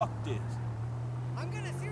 Fuck this. I'm gonna seriously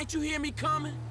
Can't you hear me coming?